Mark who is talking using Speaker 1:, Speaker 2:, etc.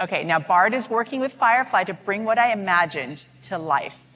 Speaker 1: Okay, now Bard is working with Firefly to bring what I imagined to life.